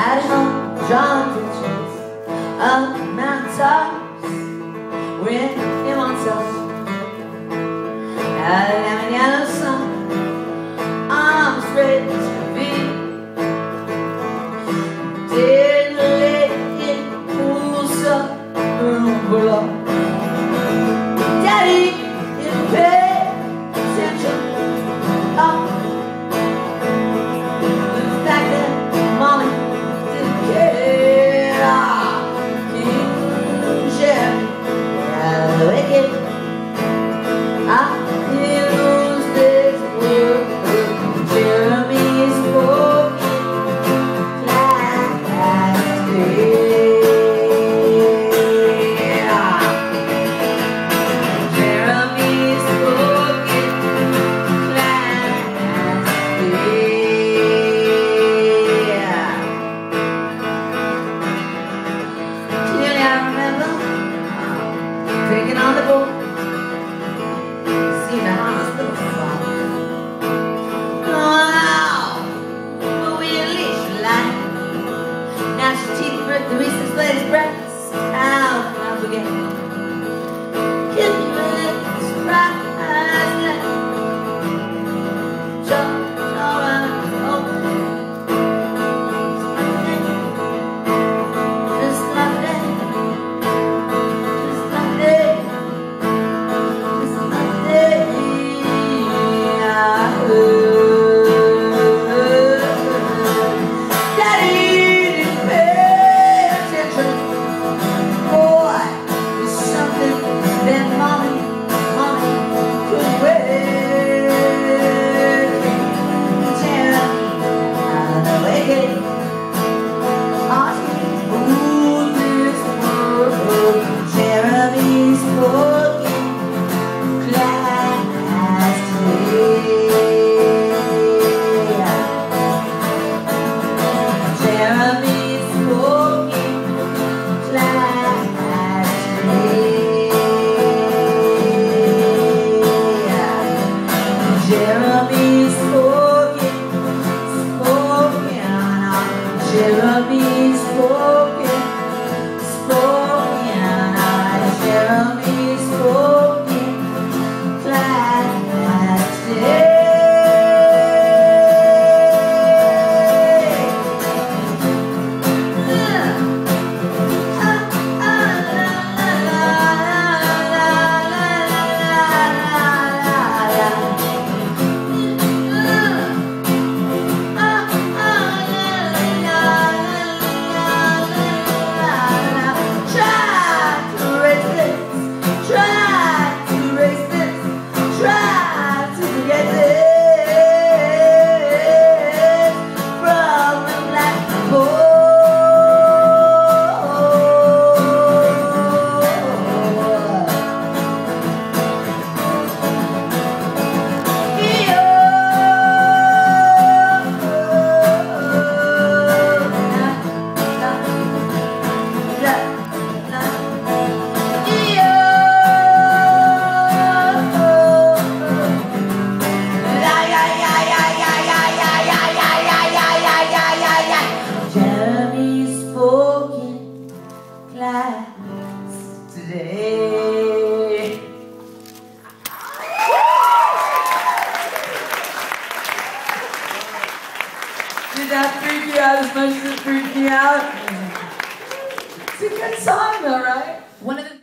had no John to chase up mountains with him on top. taking on the boat. Did that freak you out as much as it freaked me out? It's a good song though, right? One of the